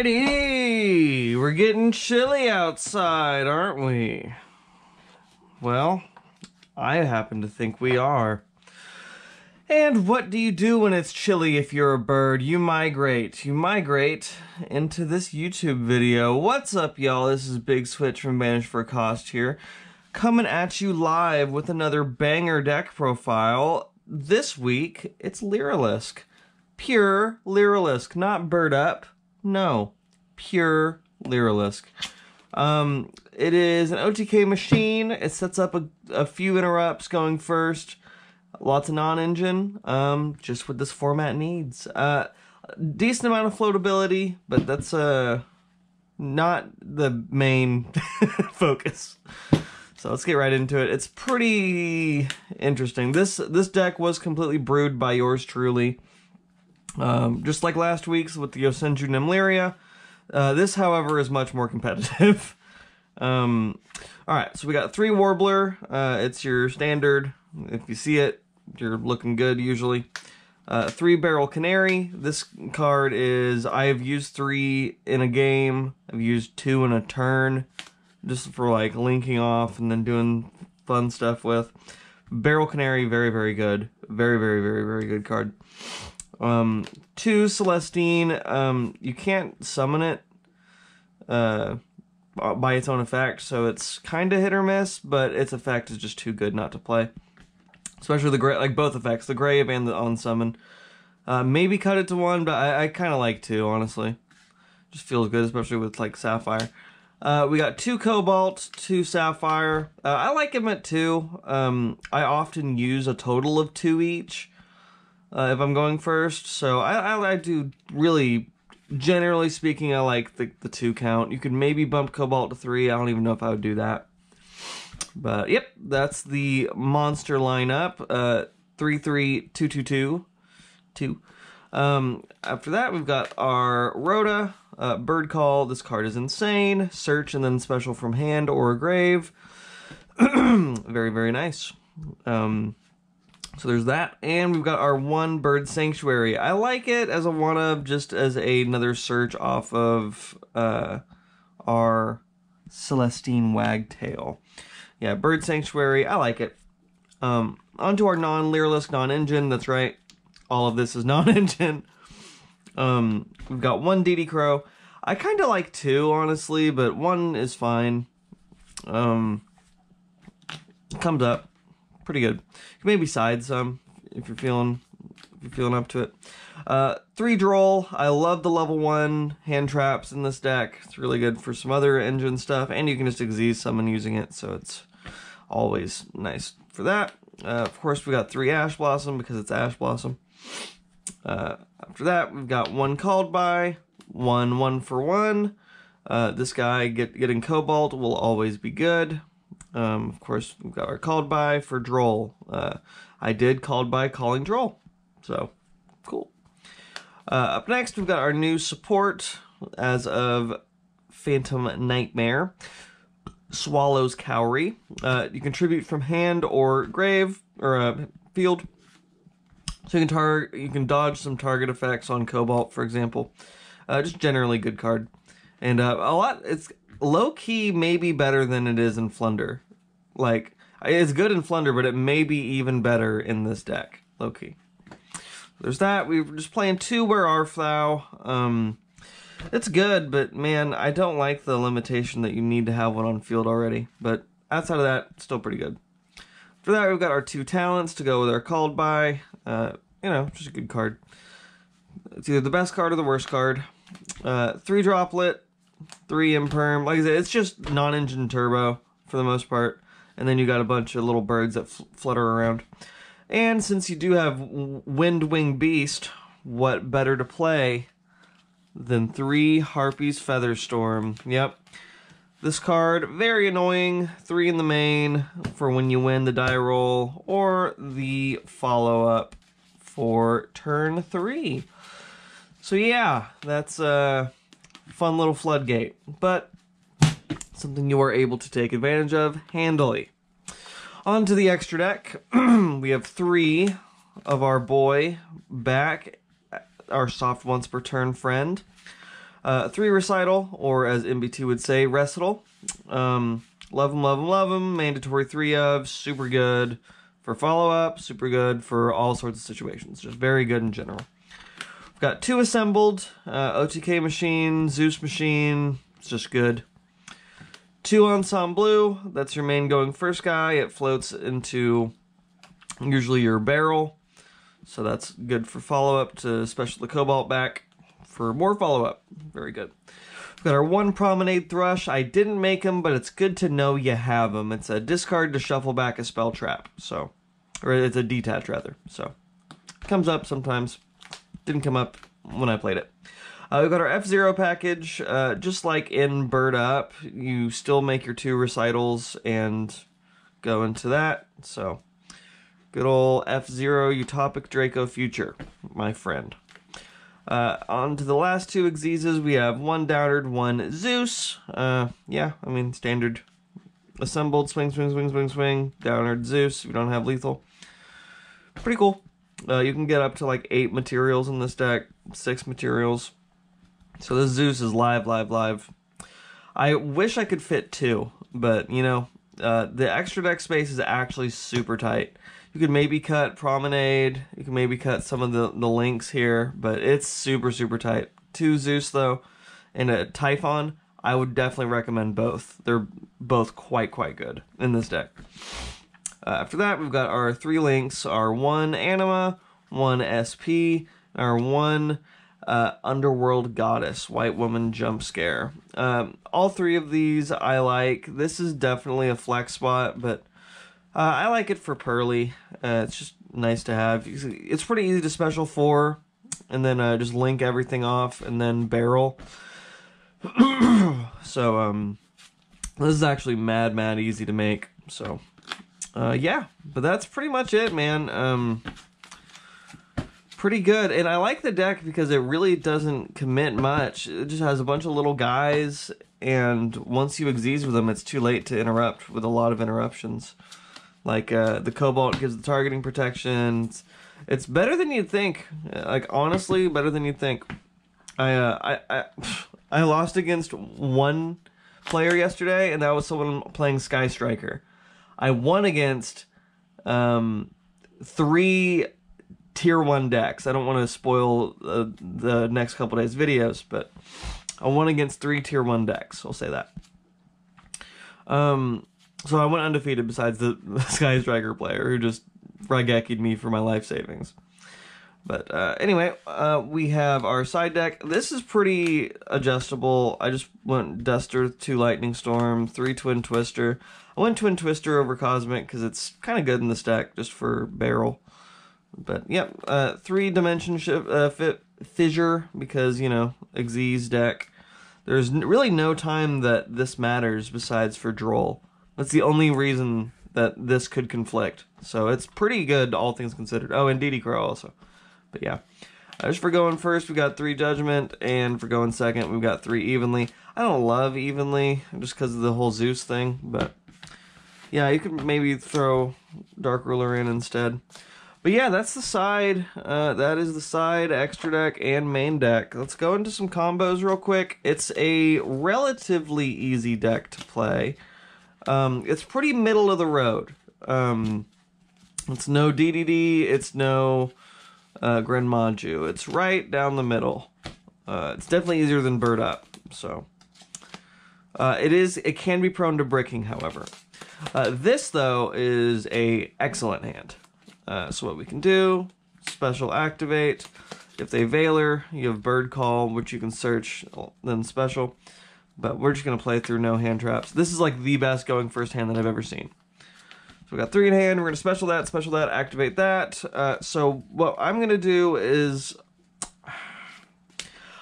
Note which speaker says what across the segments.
Speaker 1: Alrighty, we're getting chilly outside, aren't we? Well, I happen to think we are. And what do you do when it's chilly if you're a bird? You migrate. You migrate into this YouTube video. What's up, y'all? This is Big Switch from Banish for Cost here, coming at you live with another banger deck profile. This week, it's Lyrilusc. Pure Lyrilusc, not Bird Up no, pure Lyrilusc. Um, it is an OTK machine. It sets up a, a few interrupts going first. Lots of non-engine, um, just what this format needs. Uh, decent amount of floatability, but that's uh, not the main focus. So let's get right into it. It's pretty interesting. This this deck was completely brewed by yours truly. Um, just like last week's with the Yosenju Nemlyria, uh, this, however, is much more competitive. um, all right, so we got three Warbler. Uh, it's your standard. If you see it, you're looking good usually. Uh, three Beryl Canary. This card is I have used three in a game. I've used two in a turn, just for like linking off and then doing fun stuff with. Beryl Canary, very very good. Very very very very good card. Um, two Celestine, um, you can't summon it uh, by its own effect, so it's kind of hit or miss, but its effect is just too good not to play. Especially the gray, like both effects, the grave and the on summon. Uh, maybe cut it to one, but I, I kind of like two, honestly. Just feels good, especially with like Sapphire. Uh, we got two Cobalt, two Sapphire. Uh, I like them at two. Um, I often use a total of two each uh, if I'm going first. So I, I, I, do really, generally speaking, I like the, the two count. You could maybe bump Cobalt to three. I don't even know if I would do that. But yep, that's the monster lineup. Uh, three three two two two two. Um, after that, we've got our Rhoda, uh, Bird Call. This card is insane. Search and then special from hand or grave. very, very nice. Um, so there's that, and we've got our one bird sanctuary. I like it as a one of, just as a, another search off of uh, our Celestine Wagtail. Yeah, bird sanctuary. I like it. Um, onto our non-Lyrilusc, non-engine. That's right. All of this is non-engine. Um, we've got one DD Crow. I kind of like two, honestly, but one is fine. Um, comes up pretty good. Maybe side some if you're feeling if you're feeling up to it. Uh, three droll. I love the level one hand traps in this deck. It's really good for some other engine stuff, and you can just Xyz summon using it, so it's always nice for that. Uh, of course, we got three Ash Blossom because it's Ash Blossom. Uh, after that, we've got one called by, one one for one. Uh, this guy get, getting Cobalt will always be good. Um, of course, we've got our called by for Droll. Uh, I did called by calling Droll. So, cool. Uh, up next, we've got our new support as of Phantom Nightmare. Swallow's Cowrie. Uh, you contribute from hand or grave or uh, field. So you can tar you can dodge some target effects on Cobalt, for example. Uh, just generally good card, and uh, a lot. It's low key maybe better than it is in Flunder. Like it's good in Flunder, but it may be even better in this deck. Low key. There's that. We are just playing two Where Art Thou. Um, it's good, but man, I don't like the limitation that you need to have one on field already. But outside of that, still pretty good. For that, we've got our two talents to go with our called by. Uh, you know, just a good card. It's either the best card or the worst card. Uh, three droplet, three imperm. Like I said, it's just non-engine turbo for the most part. And then you got a bunch of little birds that flutter around. And since you do have Winged Beast, what better to play than three Harpies Featherstorm? Yep. This card, very annoying. Three in the main for when you win the die roll, or the follow-up for turn three. So yeah, that's uh fun little floodgate, but something you are able to take advantage of handily. On to the extra deck. we have three of our boy back, our soft once per turn friend. Uh, three recital, or as MBT would say, recital. Um, love them, love them, love them. Mandatory three of, super good for follow up, super good for all sorts of situations. Just very good in general. Got two assembled uh, OTK machine, Zeus machine. It's just good. Two ensemble. That's your main going first guy. It floats into usually your beryl. So that's good for follow up to special the cobalt back for more follow up. Very good. We've got our one promenade thrush. I didn't make them, but it's good to know you have them. It's a discard to shuffle back a spell trap. So, or it's a detach rather. So, comes up sometimes. Didn't come up when I played it. Uh, we've got our F Zero package. Uh, just like in Bird Up, you still make your two recitals and go into that. So, good old F Zero Utopic Draco Future, my friend. Uh, on to the last two Xyzes, we have one Downerd, one Zeus. Uh, yeah, I mean, standard assembled swing, swing, swing, swing, swing. Downerd Zeus. We don't have lethal. Pretty cool. Uh, you can get up to like eight materials in this deck, six materials. So this Zeus is live, live, live. I wish I could fit two, but you know, uh, the extra deck space is actually super tight. You could maybe cut Promenade. You can maybe cut some of the, the links here, but it's super, super tight. Two Zeus, though, and a Typhon. I would definitely recommend both. They're both quite, quite good in this deck. Uh, after that, we've got our three links, our one Anima, one SP, our one uh, Underworld Goddess, White Woman Jump Scare. Um, all three of these I like. This is definitely a flex spot, but uh, I like it for Pearly. Uh, it's just nice to have. It's pretty easy to special for, and then uh, just link everything off, and then beryl. so um, this is actually mad, mad easy to make. So uh, yeah, but that's pretty much it, man. Um, pretty good, and I like the deck because it really doesn't commit much. It just has a bunch of little guys, and once you with them, it's too late to interrupt with a lot of interruptions. Like uh, the Cobalt gives the targeting protection. It's, it's, better than you'd think. Like honestly, better than you'd think. I uh, I, I I lost against one player yesterday, and that was someone playing Sky Striker. I won against um, three tier one decks. I don't want to spoil uh, the next couple days videos, but I won against three tier one decks. I'll say that. Um, so I went undefeated besides the Sky Striker player who just Raigeki'd me for my life savings. But uh, anyway, uh, we have our side deck. This is pretty adjustable. I just went Duster, two Lightning Storm, three Twin Twister. I went Twin Twister over Cosmic because it's kind of good in this deck just for beryl. But yep, uh, three Dimension ship, uh, fit, Fissure because, you know, Xyz deck. There's really no time that this matters besides for Droll. That's the only reason that this could conflict. So it's pretty good, all things considered. Oh, and DD Crow also. But yeah. Uh, just for going first, we got three Judgment, and for going second, we've got three Evenly. I don't love Evenly, just because of the whole Zeus thing, but yeah, you could maybe throw Dark Ruler in instead. But yeah, that's the side. Uh, that is the side, extra deck, and main deck. Let's go into some combos real quick. It's a relatively easy deck to play. Um, it's pretty middle of the road. Um, it's no DDD, it's no uh, Grenmaju. It's right down the middle. Uh, it's definitely easier than Bird Up, so. Uh, it is. It can be prone to bricking, however. Uh, this though is a excellent hand. Uh, so what we can do, special activate. If they Veiler, you have Bird Call, which you can search, then special. But we're just going to play through no hand traps. This is like the best going first hand that I've ever seen. So we got three in hand. We're going to special that, special that, activate that. Uh, so what I'm going to do is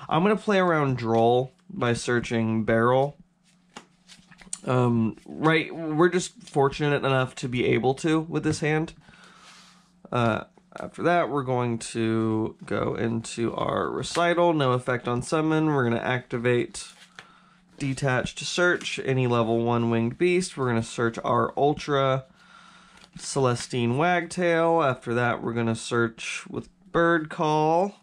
Speaker 1: I'm going to play around Droll by searching Beryl. Um, right, we're just fortunate enough to be able to with this hand. Uh, after that, we're going to go into our recital. No effect on summon. We're going to activate detach to search any level 1 winged beast. We're going to search our Ultra Celestine Wagtail. After that, we're going to search with Bird Call.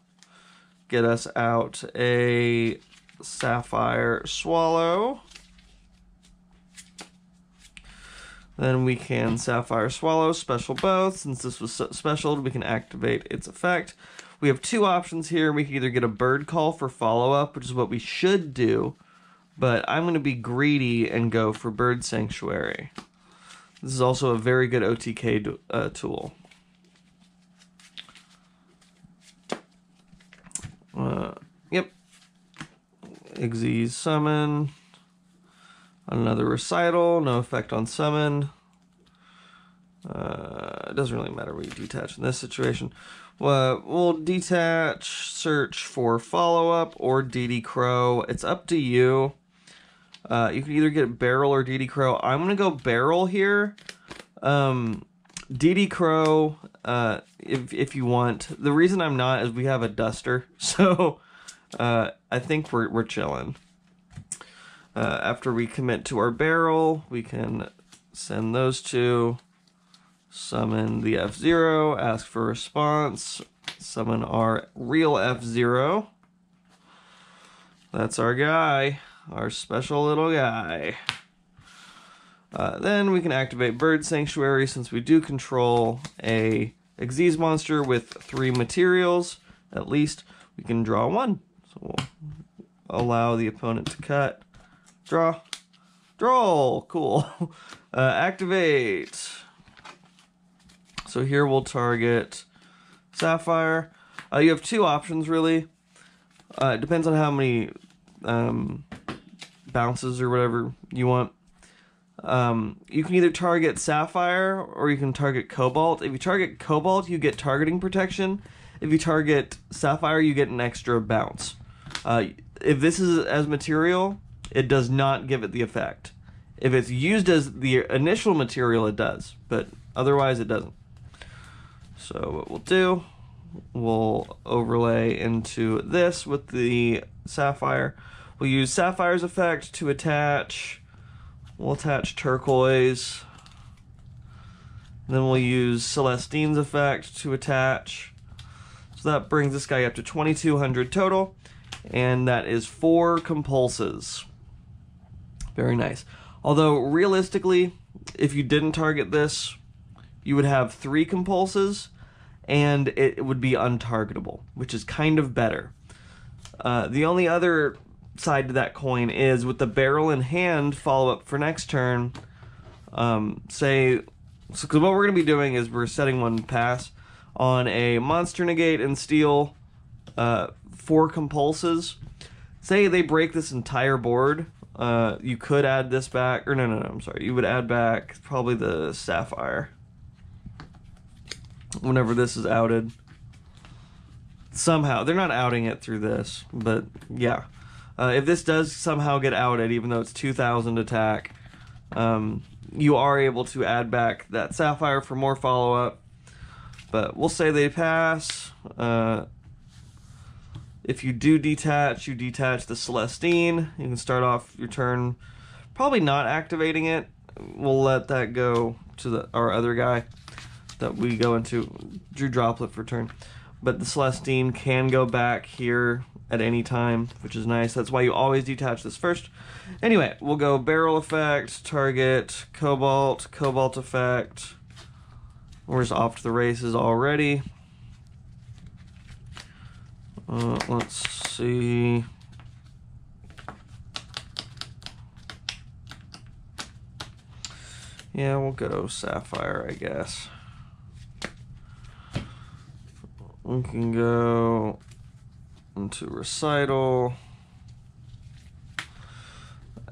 Speaker 1: Get us out a Sapphire Swallow. Then we can Sapphire Swallow, special both. Since this was special, we can activate its effect. We have two options here. We can either get a bird call for follow-up, which is what we should do, but I'm going to be greedy and go for Bird Sanctuary. This is also a very good OTK uh, tool. Uh, yep. Xyz summon. Another recital, no effect on summon. Uh, it doesn't really matter what you detach in this situation. Well, we'll detach, search for follow-up, or DD Crow. It's up to you. Uh, you can either get Beryl or DD Crow. I'm going to go Beryl here. Um, DD Crow, uh, if, if you want. The reason I'm not is we have a Duster. So uh, I think we're, we're chilling. Uh, after we commit to our beryl, we can send those two, summon the F-Zero, ask for response, summon our real F-Zero. That's our guy, our special little guy. Uh, then we can activate Bird Sanctuary since we do control a Xyz monster with three materials, at least we can draw one. So we'll allow the opponent to cut. Draw. Draw. Cool. Uh, activate. So here we'll target Sapphire. Uh, you have two options, really. Uh, it depends on how many um, bounces or whatever you want. Um, you can either target Sapphire or you can target Cobalt. If you target Cobalt, you get targeting protection. If you target Sapphire, you get an extra bounce. Uh, if this is as material, it does not give it the effect. If it's used as the initial material, it does, but otherwise it doesn't. So what we'll do, we'll overlay into this with the sapphire. We'll use sapphire's effect to attach. We'll attach turquoise. Then we'll use Celestine's effect to attach. So that brings this guy up to 2200 total. And that is four compulses. Very nice. Although, realistically, if you didn't target this, you would have three compulses, and it would be untargetable, which is kind of better. Uh, the only other side to that coin is with the beryl in hand follow up for next turn. Um, say, because so, what we're going to be doing is we're setting one pass on a monster negate and steal uh, four compulses. Say they break this entire board, uh, you could add this back, or no, no, no, I'm sorry. You would add back probably the Sapphire. Whenever this is outed. Somehow. They're not outing it through this, but yeah. Uh, if this does somehow get outed, even though it's 2,000 attack, um, you are able to add back that Sapphire for more follow-up. But we'll say they pass. Uh, if you do detach, you detach the Celestine. You can start off your turn probably not activating it. We'll let that go to the our other guy that we go into Drew Droplet for turn. But the Celestine can go back here at any time, which is nice. That's why you always detach this first. Anyway, we'll go Beryl Effect, Target, Cobalt, Cobalt Effect. We're just off to the races already. Uh, let's see. Yeah, we'll go Sapphire, I guess. We can go into Recital.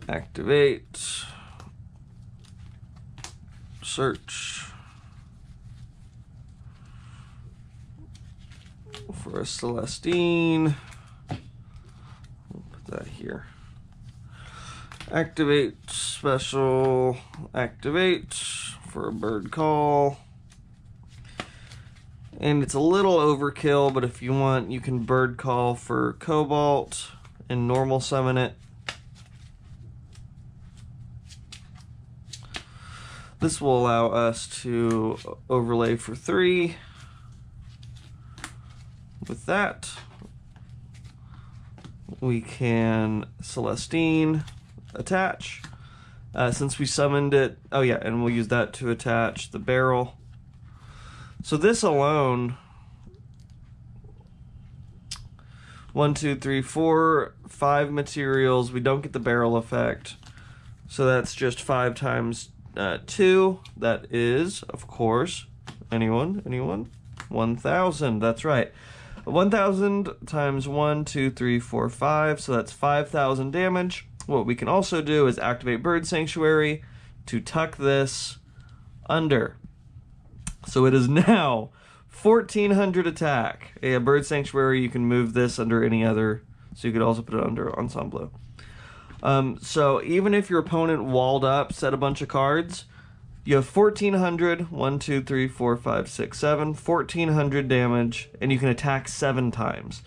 Speaker 1: Activate. Search. for a Celestine. Put that here. Activate special, activate for a bird call. And it's a little overkill, but if you want, you can bird call for Cobalt and normal summon it. This will allow us to overlay for three with that. we can Celestine attach. Uh, since we summoned it, oh yeah, and we'll use that to attach the beryl. So this alone, one, two, three, four, five materials. We don't get the beryl effect. So that's just five times uh, two. That is, of course, anyone, anyone? 1,000, that's right. 1,000 times 1, 2, 3, 4, 5, so that's 5,000 damage. What we can also do is activate Bird Sanctuary to tuck this under. So it is now 1400 attack. A Bird Sanctuary, you can move this under any other, so you could also put it under Ensemble. Um, so even if your opponent walled up, set a bunch of cards, you have 1400, 1, 2, 3, 4, 5, 6, 7, 1400 damage, and you can attack seven times.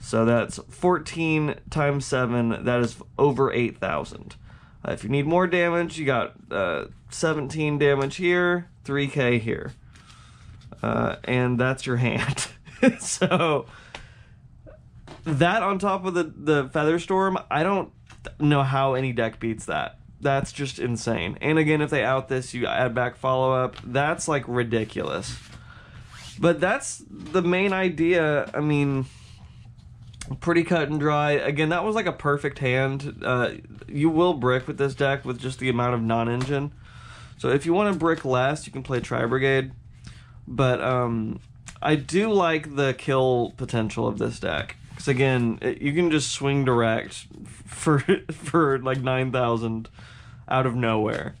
Speaker 1: So that's 14 times 7, that is over 8,000. Uh, if you need more damage, you got uh, 17 damage here, 3k here. Uh, and that's your hand. so that on top of the, the Featherstorm, I don't know how any deck beats that. That's just insane. And again, if they out this, you add back follow up. That's like ridiculous. But that's the main idea. I mean, pretty cut and dry. Again, that was like a perfect hand. Uh, you will brick with this deck with just the amount of non-engine. So if you want to brick less, you can play Tri Brigade. But um, I do like the kill potential of this deck. Because again, it, you can just swing direct for for like nine thousand out of nowhere.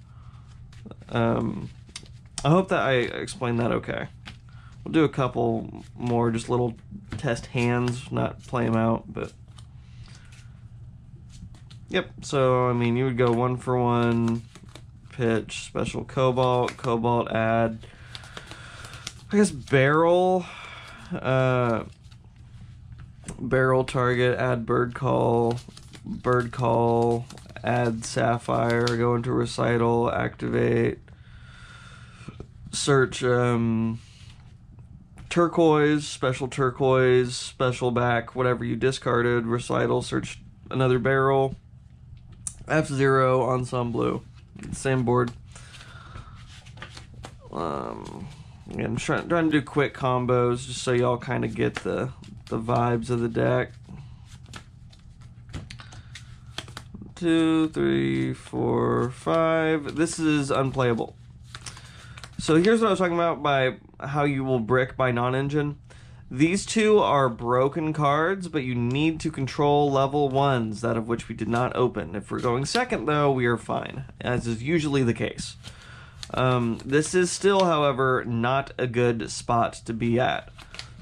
Speaker 1: Um, I hope that I explained that okay. We'll do a couple more, just little test hands, not play them out, but. Yep, so I mean, you would go one for one, pitch, special cobalt, cobalt add. I guess beryl, uh, beryl target, add bird call, bird call, add sapphire, go into recital, activate, search um, turquoise, special turquoise, special back, whatever you discarded, recital, search another beryl, F zero ensemble, blue. same board. Um, I'm trying, trying to do quick combos just so y'all kind of get the the vibes of the deck. Two, three, four, five. This is unplayable. So here's what I was talking about by how you will brick by non-engine. These two are broken cards, but you need to control level ones, that of which we did not open. If we're going second, though, we are fine, as is usually the case. Um, this is still, however, not a good spot to be at.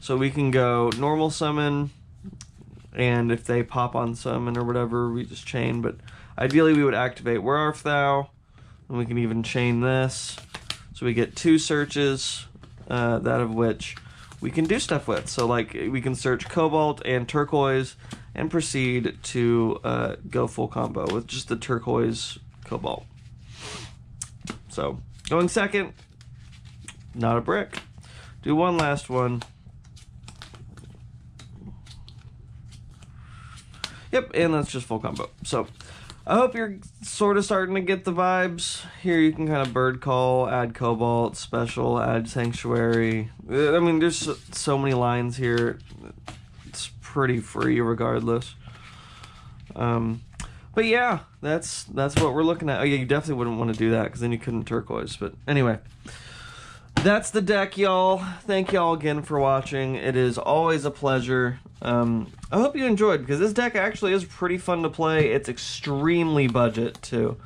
Speaker 1: So we can go normal summon, and if they pop on summon or whatever, we just chain. But ideally, we would activate Where Art Thou, and we can even chain this. So we get two searches, uh, that of which we can do stuff with. So like we can search Cobalt and Turquoise and proceed to uh, go full combo with just the Turquoise Cobalt. So going second, not a brick. Do one last one. Yep, and that's just full combo. So I hope you're sort of starting to get the vibes. Here you can kind of bird call, add cobalt, special, add sanctuary. I mean, there's so many lines here. It's pretty free regardless. Um, but yeah, that's that's what we're looking at. Oh yeah, you definitely wouldn't want to do that because then you couldn't turquoise. But anyway, that's the deck, y'all. Thank y'all again for watching. It is always a pleasure. Um, I hope you enjoyed because this deck actually is pretty fun to play. It's extremely budget too,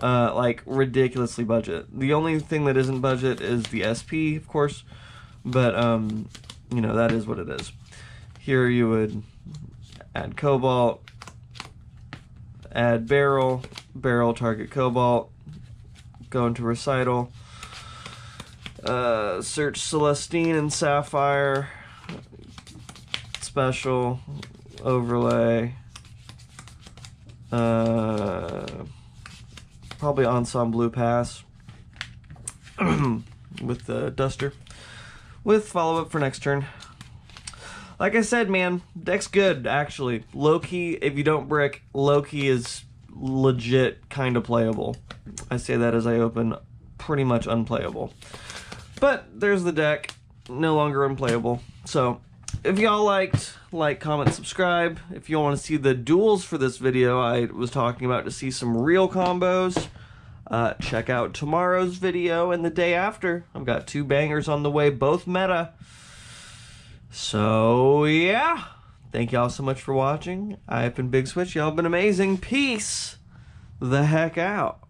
Speaker 1: uh, like ridiculously budget. The only thing that isn't budget is the SP, of course, but um, you know that is what it is. Here you would add cobalt, add beryl, beryl target cobalt, go into recital uh, search Celestine and Sapphire. Special overlay. Uh, probably Ensemble Blue Pass with the Duster. With follow up for next turn. Like I said, man, deck's good actually. Low key, if you don't brick, low key is legit kind of playable. I say that as I open, pretty much unplayable. But there's the deck, no longer unplayable. So if y'all liked, like, comment, subscribe. If you want to see the duels for this video I was talking about to see some real combos, uh, check out tomorrow's video and the day after. I've got two bangers on the way, both meta. So, yeah. Thank y'all so much for watching. I've been Big Switch. Y'all been amazing. Peace the heck out.